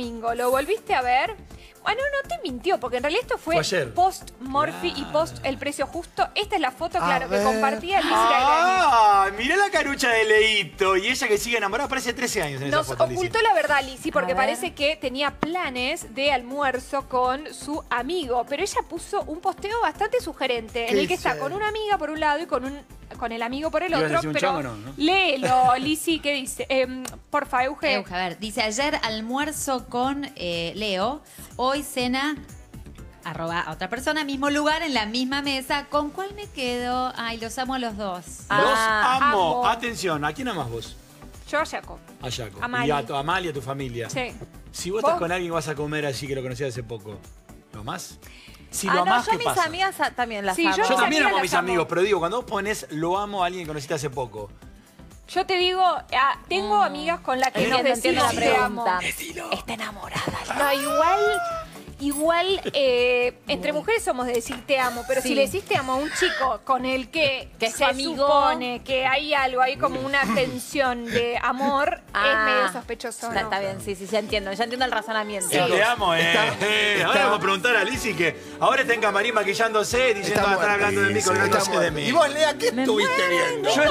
domingo. ¿Lo volviste a ver? Bueno, no te mintió, porque en realidad esto fue, Fue ayer. post Morphy y post El Precio Justo. Esta es la foto, A claro, que compartía Gagliani. Ah, mirá la carucha de Leito. Y ella que sigue enamorada parece 13 años en esa Nos foto, Lizzy. ocultó la verdad, Lizzy, porque A ver. parece que tenía planes de almuerzo con su amigo. Pero ella puso un posteo bastante sugerente, en ¿Qué el que está con una amiga por un lado y con un con el amigo por el ¿Ibas a otro. Pero chongo, no, no? léelo, Lizzy, ¿qué dice? Em, porfa, Euge. Euge, a ver, dice ayer almuerzo con eh, Leo, hoy cena arroba a otra persona, mismo lugar, en la misma mesa. ¿Con cuál me quedo? Ay, los amo a los dos. Los Ah, amo. amo. Atención, ¿a quién amas vos? Yo a Jaco. A Jaco. A Mali. Y a tu, a Mali y a tu familia. Sí. Si vos, ¿Vos? estás con alguien vas a comer así que lo conocías hace poco, ¿lo amás? Si Ah, lo no, amás, yo ¿qué mis pasa? amigas ah, también las Sí, amo. yo Yo mis también amigas amo a mis amo. amigos, pero digo, cuando vos pones lo amo a alguien que conociste hace poco. Yo te digo, ah, tengo amigas con las que nos Entiendo, entiendo decimos la te amo. pregunta. Está enamorada. No, igual, igual, eh, entre mujeres somos de decir te amo, pero si le decís te amo a un chico con el que, se amigo. supone que hay algo, hay como una tensión de amor, es Ah, medio sospechoso, Está, ¿no? está bien, sí, sí, ya entiendo. Ya entiendo el razonamiento. Sí, te amo, eh. está- Eh, está- ahora vamos a preguntar a Lizzy que ahora está en camarín maquillándose diciendo, "Ah, están muerta, hablando de mí, con sé de mí. Y vos, Lea, ¿qué estuviste viendo? Yo